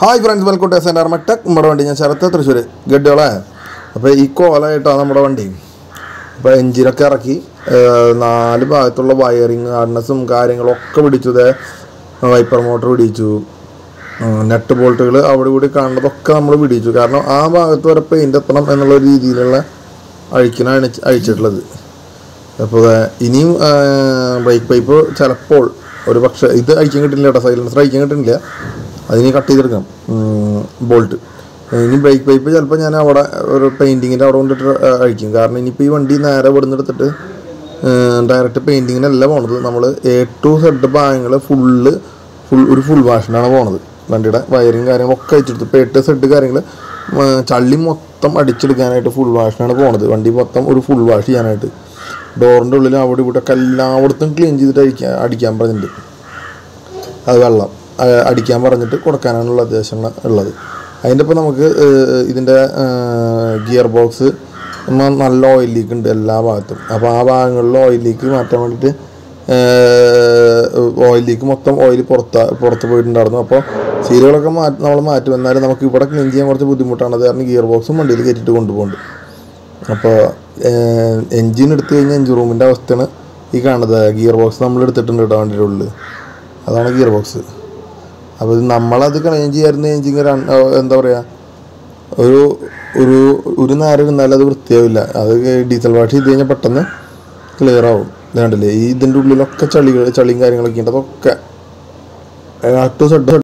Hi friends welcome to S N R മെട്ടക് നമ്മുടെ വണ്ടി ഞാൻ ശരത്ത് തൃശ്ശൂർ ഗഡ്ഡികളെ അപ്പോൾ ഈ കോലായിട്ടാണ് നമ്മുടെ വണ്ടി. അപ്പോൾ എഞ്ചിനൊക്കെ ഇറക്കി. നാല് ഭാഗത്തുള്ള വയറിങ് ഹാർഡ്നസ്സും കാര്യങ്ങളൊക്കെ പിടിച്ചു. ഇതേ വൈപ്പർ മോട്ടർ പിടിച്ചു. നെറ്റ് ബോൾട്ടുകൾ അവിടെ കൂടി കാണുന്നതൊക്കെ നമ്മൾ പിടിച്ചു. കാരണം ആ ഭാഗത്ത് വരെ പെയിന്റ് എത്തണം എന്നുള്ള രീതിയിലുള്ള അഴിക്കിനാണ് അഴിച്ചിട്ടുള്ളത്. അപ്പോൾ ഇനിയും ബ്രേക്ക് പൈപ്പ് ചിലപ്പോൾ ഒരു പക്ഷേ ഇത് അഴിക്കാൻ കിട്ടുന്നില്ല കേട്ടോ. സൈലൻസർ അഴിക്കാൻ കിട്ടുന്നില്ല. അതിനി കട്ട് ചെയ്തെടുക്കാം. ബോൾട്ട്. ഇനി ബ്രേക്ക് പൈപ്പ് ചിലപ്പോൾ ഞാൻ അവിടെ ഒരു പെയിന്റിങ്ങിന്റെ അവിടെ കൊണ്ടിട്ട് അഴിക്കും. കാരണം ഇനിയിപ്പോൾ ഈ വണ്ടി നേരെ ഇവിടെ എടുത്തിട്ട് ഡയറക്റ്റ് പെയിന്റിങ്ങിനല്ല പോണത്. നമ്മൾ എ ടു സെഡ് ഭാഗങ്ങൾ ഫുള്ള് ഫുൾ ഒരു ഫുൾ വാഷിനാണ് പോണത്. വണ്ടിയുടെ വയറിങ് കാര്യങ്ങളൊക്കെ അയച്ചെടുത്തു ഇപ്പോൾ എട്ട് സെഡ് കാര്യങ്ങൾ ചള്ളി മൊത്തം അടിച്ചെടുക്കാനായിട്ട് ഫുൾ വാഷിനാണ് പോണത്. വണ്ടി മൊത്തം ഒരു ഫുൾ വാഷ് ചെയ്യാനായിട്ട്. ഡോറിന്റെ ഉള്ളിൽ അവിടെ ഇവിടെ ഒക്കെ എല്ലായിടത്തും ക്ലീൻ ചെയ്തിട്ട് അടിക്കാൻ അടിക്കാൻ പറഞ്ഞിട്ടുണ്ട്. അത് വെള്ളം. അടിക്കാൻ പറഞ്ഞിട്ട് കൊടുക്കാനാണുള്ള ഉദ്ദേശം ഉള്ളത്. അതിന്റെ ഇപ്പോൾ നമുക്ക് ഇതിന്റെ ഗിയർ ബോക്സ് നല്ല ഓയിൽ ലീക്ക് ഉണ്ട് എല്ലാ ഭാഗത്തും. അപ്പോൾ ആ ഭാഗങ്ങളിൽ ഓയിൽ ലീക്ക് മാറ്റാൻ വേണ്ടിയിട്ട് ഓയിൽ ലീക്ക് മൊത്തം ഓയിൽ പുറത്ത് പുറത്ത് പോയിട്ടുണ്ടായിരുന്നു. അപ്പോൾ സീലുകളൊക്കെ മാറ്റി നമ്മൾ മാറ്റും എന്നാലും നമുക്ക് ഇവിടെ ക്ലീൻ ചെയ്യാൻ കുറച്ച് ബുദ്ധിമുട്ടാണ്. അത് കാരണം ഗിയർ ബോക്സും വണ്ടിയിൽ കയറ്റിയിട്ട് കൊണ്ടുപോകുന്നുണ്ട്. അപ്പോൾ എൻജിൻ എടുത്തു കഴിഞ്ഞാൽ എൻജിൻ റൂമിന്റെ അവസ്ഥയാണ് ഈ കാണുന്നത്. ഗിയർ ബോക്സ് നമ്മൾ എടുത്തിട്ടുണ്ട് കേട്ടോ വണ്ടിയുടെ ഉള്ളിൽ അതാണ് ഗിയർ ബോക്സ്. അപ്പോൾ ഇത് നമ്മളത് ക്ലീൻ ചെയ്യാറുണ്ട് എൻജിൻ എന്താ പറയുക ഒരു ഒരു ഒരു നേരം ഇരുന്നാലും അത് വൃത്തിയാവില്ല. അത് ഡീസൽ വാഷ് ചെയ്ത് കഴിഞ്ഞാൽ പെട്ടെന്ന് ക്ലിയർ ആവും. ഇതാണ്ടല്ലേ ഈ ഇതിന്റെ ഉള്ളിലൊക്കെ ചളികൾ ചളിയും കാര്യങ്ങളൊക്കെ ഉണ്ട്. അതൊക്കെ. To Z